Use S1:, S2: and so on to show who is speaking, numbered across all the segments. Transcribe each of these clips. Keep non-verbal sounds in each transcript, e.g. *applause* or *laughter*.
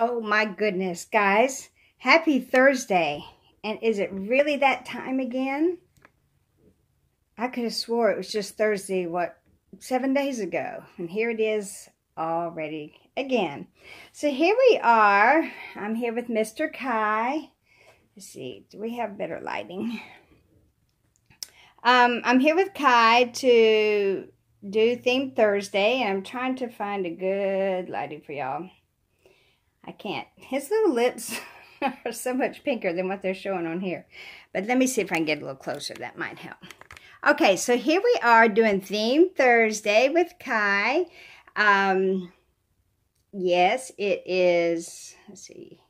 S1: Oh my goodness, guys. Happy Thursday. And is it really that time again? I could have swore it was just Thursday, what, seven days ago. And here it is already again. So here we are. I'm here with Mr. Kai. Let's see, do we have better lighting? Um, I'm here with Kai to do Theme Thursday. And I'm trying to find a good lighting for y'all. I can't. His little lips *laughs* are so much pinker than what they're showing on here. But let me see if I can get a little closer. That might help. Okay, so here we are doing Theme Thursday with Kai. Um, yes, it is, let's see,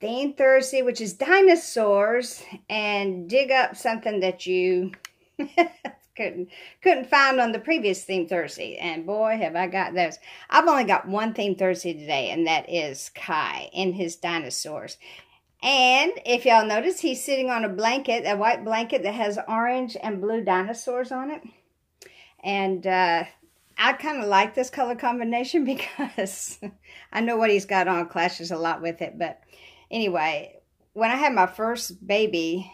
S1: Theme Thursday, which is dinosaurs, and dig up something that you *laughs* couldn't couldn't find on the previous theme Thursday. And boy, have I got those. I've only got one theme Thursday today, and that is Kai in his dinosaurs. And if y'all notice, he's sitting on a blanket, a white blanket that has orange and blue dinosaurs on it. And uh, I kind of like this color combination *laughs* because I know what he's got on clashes a lot with it. But anyway, when I had my first baby,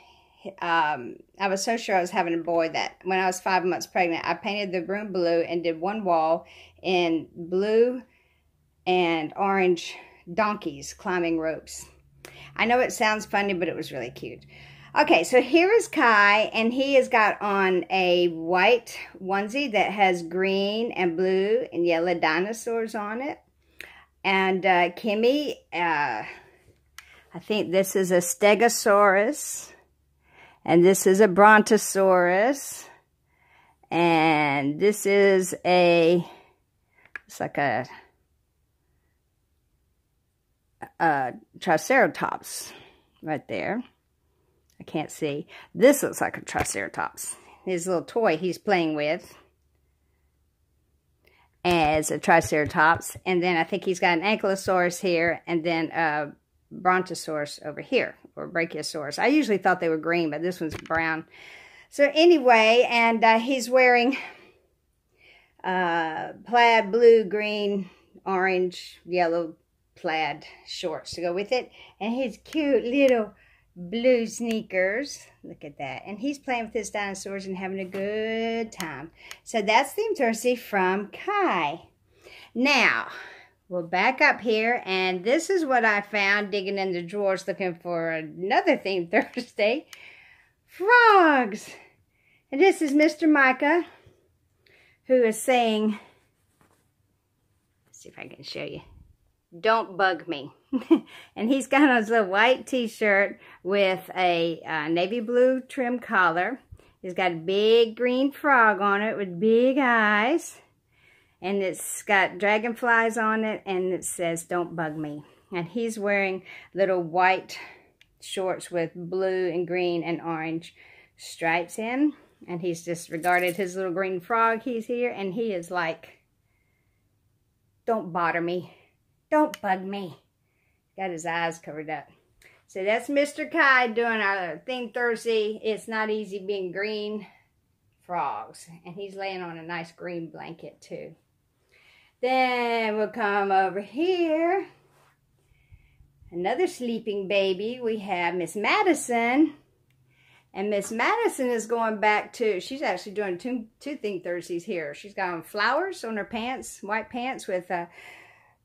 S1: um, I was so sure I was having a boy that when I was five months pregnant, I painted the room blue and did one wall in blue and orange donkeys climbing ropes. I know it sounds funny, but it was really cute. Okay, so here is Kai, and he has got on a white onesie that has green and blue and yellow dinosaurs on it. And uh, Kimmy, uh, I think this is a Stegosaurus. And this is a Brontosaurus. And this is a, it's like a, a Triceratops right there. I can't see. This looks like a Triceratops. His little toy he's playing with as a Triceratops. And then I think he's got an Ankylosaurus here and then a Brontosaurus over here or Brachiosaurus. I usually thought they were green, but this one's brown. So anyway, and uh, he's wearing uh, plaid, blue, green, orange, yellow plaid shorts to go with it. And his cute little blue sneakers. Look at that. And he's playing with his dinosaurs and having a good time. So that's Theme Thursday from Kai. Now, We'll back up here, and this is what I found digging in the drawers looking for another theme *laughs* Thursday. Frogs! And this is Mr. Micah, who is saying, see if I can show you, don't bug me. *laughs* and he's got on his little white t-shirt with a uh, navy blue trim collar. He's got a big green frog on it with big eyes and it's got dragonflies on it and it says don't bug me. And he's wearing little white shorts with blue and green and orange stripes in and he's disregarded his little green frog. He's here and he is like don't bother me. Don't bug me. Got his eyes covered up. So that's Mr. Kai doing our thing Thursday. It's not easy being green frogs and he's laying on a nice green blanket too then we'll come over here. Another sleeping baby. We have Miss Madison. And Miss Madison is going back to, she's actually doing two, two Theme Thursdays here. She's got flowers on her pants, white pants with a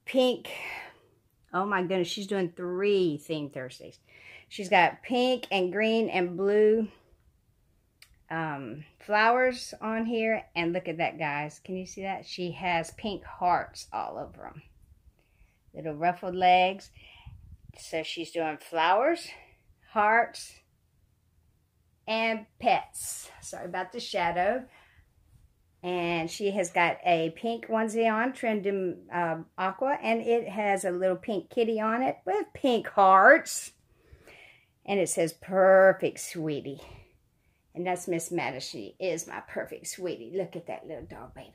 S1: pink, oh my goodness, she's doing three Theme Thursdays. She's got pink and green and blue um, flowers on here. And look at that, guys. Can you see that? She has pink hearts all over them. Little ruffled legs. So she's doing flowers, hearts, and pets. Sorry about the shadow. And she has got a pink onesie on, trimmed in uh, aqua. And it has a little pink kitty on it with pink hearts. And it says, perfect, sweetie. And that's Miss Madison. She is my perfect sweetie. Look at that little dog baby.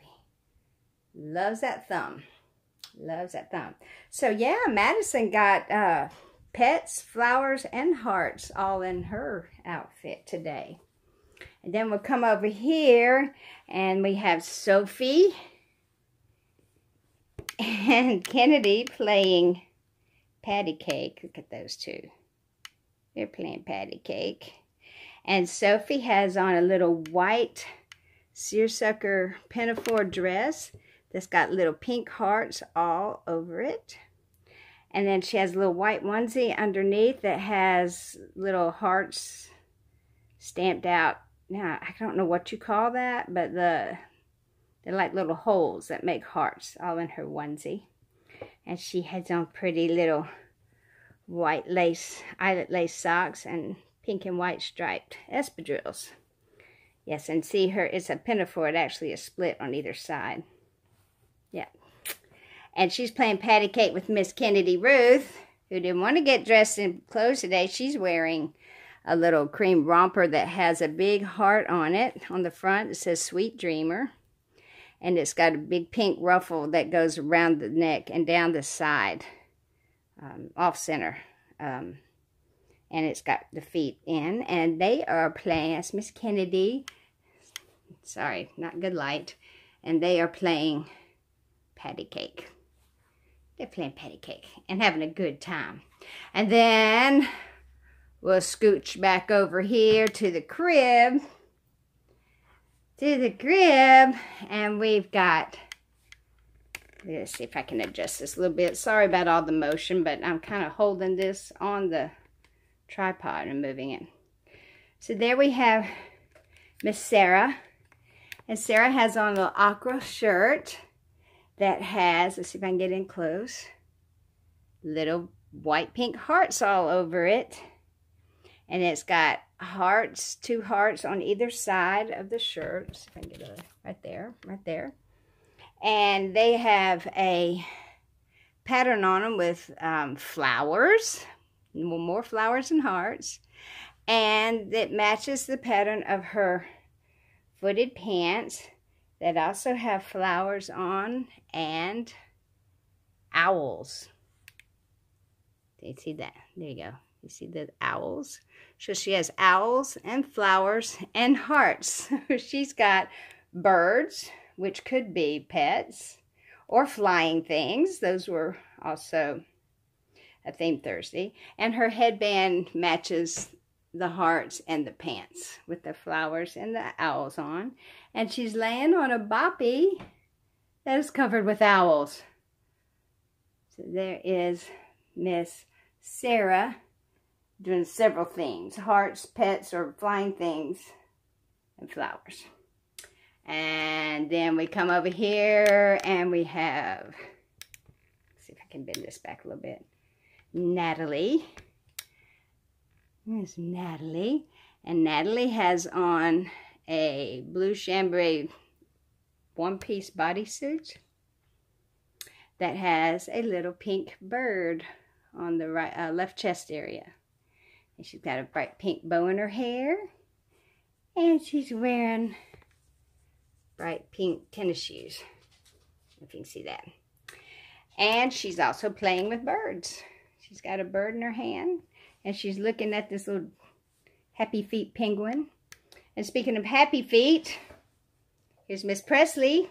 S1: Loves that thumb. Loves that thumb. So yeah, Madison got uh, pets, flowers, and hearts all in her outfit today. And then we'll come over here and we have Sophie. *laughs* And Kennedy playing patty cake. Look at those two. They're playing patty cake. And Sophie has on a little white seersucker pinafore dress that's got little pink hearts all over it. And then she has a little white onesie underneath that has little hearts stamped out. Now, I don't know what you call that, but the they're like little holes that make hearts all in her onesie. And she has on pretty little white lace, eyelet lace socks and pink and white striped espadrilles. Yes, and see her, it's a pinafore. It actually is split on either side. Yeah. And she's playing patty cake with Miss Kennedy Ruth, who didn't want to get dressed in clothes today. She's wearing a little cream romper that has a big heart on it. On the front, it says Sweet Dreamer. And it's got a big pink ruffle that goes around the neck and down the side, um, off center. Um, and it's got the feet in. And they are playing, that's Miss Kennedy. Sorry, not good light. And they are playing patty cake. They're playing patty cake and having a good time. And then we'll scooch back over here to the crib. To the crib. And we've got, let's see if I can adjust this a little bit. Sorry about all the motion, but I'm kind of holding this on the tripod and moving it. So there we have Miss Sarah. And Sarah has on a little aqua shirt that has, let's see if I can get in close, little white pink hearts all over it. And it's got hearts, two hearts on either side of the shirt. If I can get right there, right there. And they have a pattern on them with um, flowers, more flowers and hearts. And it matches the pattern of her footed pants that also have flowers on and owls. You see that? There you go. You see the owls? So she has owls and flowers and hearts. *laughs* She's got birds, which could be pets, or flying things. Those were also a theme Thursday. And her headband matches the hearts and the pants with the flowers and the owls on. And she's laying on a boppy that is covered with owls. So there is Miss Sarah doing several things. Hearts, pets, or flying things, and flowers. And then we come over here and we have, see if I can bend this back a little bit, Natalie. There's Natalie. And Natalie has on a blue chambray one-piece bodysuit that has a little pink bird on the right uh, left chest area. And she's got a bright pink bow in her hair. And she's wearing bright pink tennis shoes. If you can see that. And she's also playing with birds. She's got a bird in her hand and she's looking at this little happy feet penguin. And speaking of happy feet, here's Miss Presley.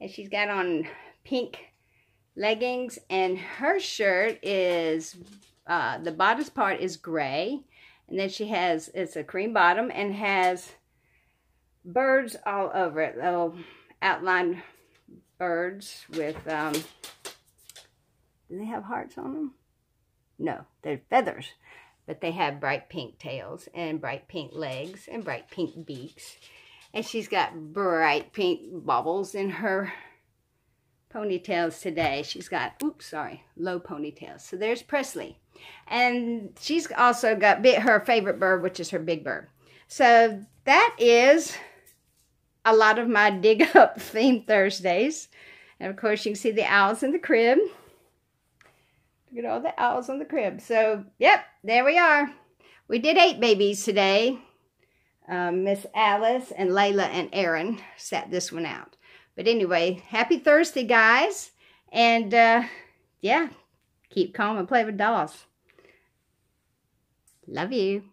S1: And she's got on pink leggings and her shirt is, uh, the bodice part is gray. And then she has, it's a cream bottom and has birds all over it. Little outline birds with, um, do they have hearts on them? No, they're feathers. But they have bright pink tails and bright pink legs and bright pink beaks. And she's got bright pink bubbles in her ponytails today. She's got, oops, sorry, low ponytails. So there's Presley. And she's also got bit her favorite bird, which is her big bird. So that is a lot of my dig up *laughs* theme Thursdays. And of course, you can see the owls in the crib. Look at all the owls on the crib. So, yep, there we are. We did eight babies today. Um, Miss Alice and Layla and Aaron sat this one out. But anyway, happy Thursday, guys. And, uh, yeah, keep calm and play with dolls. Love you.